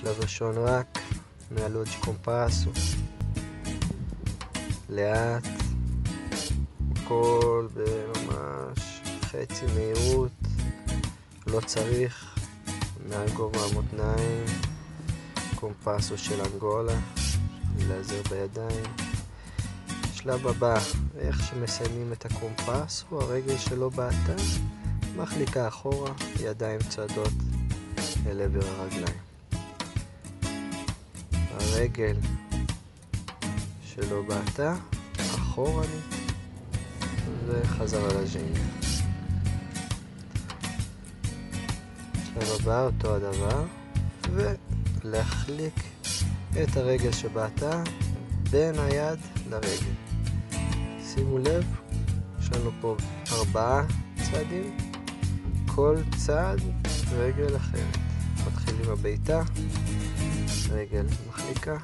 שלב ראשון רק מהלוג' קומפרסו. לאט, הכל בממש חצי מהירות, לא צריך, מעל גובה המותניים, קומפסו של אנגולה, להיעזר בידיים. שלב הבא, איך שמסיימים את הקומפסו, הרגל שלו בעטה, מחליקה אחורה, ידיים צעדות אל עבר הרגליים. הרגל שלו בעטה, אחורנית, וחזרה לז'ינג. שלב הבא, אותו הדבר, ולהחליק את הרגל שבעטה בין היד לרגל. שימו לב, יש לנו פה ארבעה צעדים, כל צעד רגל אחרת. מתחילים הבעיטה, רגל מחליקה,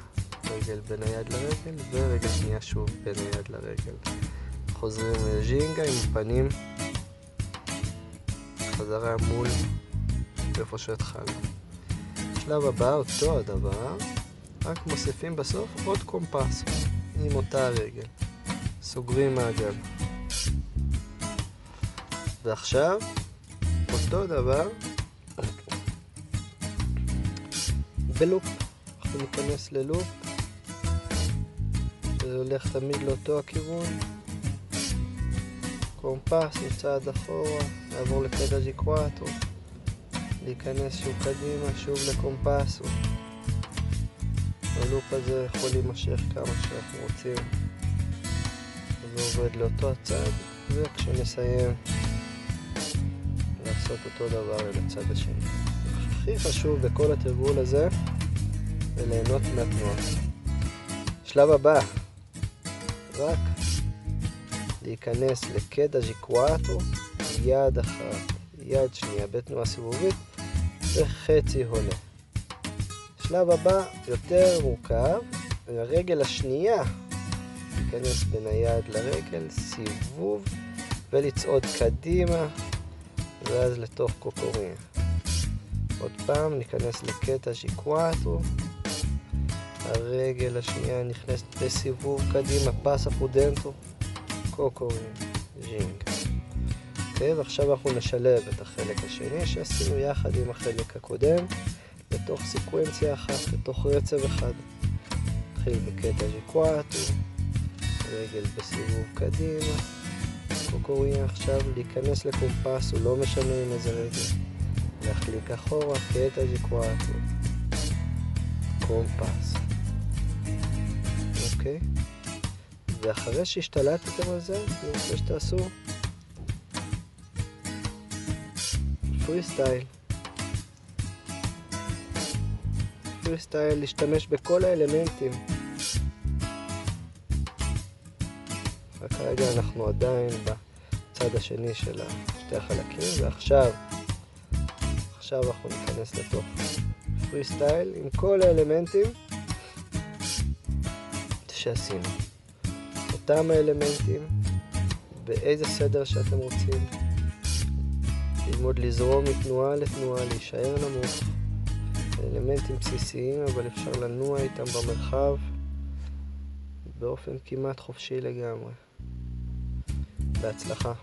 רגל בין היד לרגל, ורגל שנייה שוב בין היד לרגל. חוזרים לז'ינגה עם הפנים חזרה מול איפה שהתחלנו. שלב הבא, אותו הדבר, רק מוסיפים בסוף עוד קומפס עם אותה הרגל. סוגרים מעגל. ועכשיו, אותו דבר, בלופ. אנחנו ניכנס ללופ, שזה הולך תמיד לאותו הכיוון. קומפס, מצעד אחורה, לעבור לקטע ג'יקואטו, להיכנס שוב קדימה, שוב לקומפסו. הלופ הזה יכול להימשך כמה שאנחנו רוצים. זה עובד לאותו הצד, וכשנסיים לעשות אותו דבר לצד השני. הכי חשוב בכל התרגול הזה זה ליהנות מהתנועה. שלב הבא, רק להיכנס לקטע ז'יקואטו, יד אחת, יד שנייה בתנועה סיבובית וחצי עולה. שלב הבא יותר מורכב, הרגל השנייה להיכנס בין היד לרגל, סיבוב ולצעוד קדימה ואז לתוך קוקוריה. עוד פעם ניכנס לקטע ז'יקואטו, הרגל השנייה נכנסת בסיבוב קדימה, פסה פודנטו. קוקורים, ז'ינג. אוקיי, ועכשיו אנחנו נשלב את החלק השני שעשינו יחד עם החלק הקודם לתוך סקוונציה אחת, לתוך רצב אחד. נתחיל בקטע ז'יקואטו, רגל בסיבוב קדימה, קוקוריה עכשיו להיכנס לקומפס, הוא לא משנה עם איזה רגל. להחליק אחורה, קטע ז'יקואטו, קומפס. אוקיי? ואחרי שהשתלטתם על זה, אני רוצה שתעשו פרי סטייל. פרי סטייל, להשתמש בכל האלמנטים. וכרגע אנחנו עדיין בצד השני של שתי החלקים, ועכשיו, עכשיו אנחנו ניכנס לתוך פרי סטייל עם כל האלמנטים שעשינו. אותם האלמנטים, באיזה סדר שאתם רוצים. ללמוד לזרום מתנועה לתנועה, להישאר נמוך. אלמנטים בסיסיים, אבל אפשר לנוע איתם במרחב באופן כמעט חופשי לגמרי. בהצלחה.